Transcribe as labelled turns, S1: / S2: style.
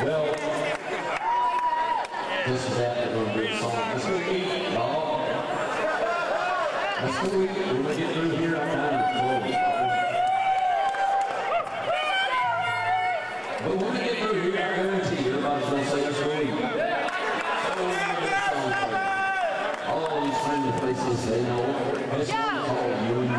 S1: Well, this is after a good song. Let's go y'all. Let's go eat. When we get through here, I'm going to close. But when we get through here, I guarantee you, everybody's going to say, let's song. All these friendly faces, they know. This is called You and Me.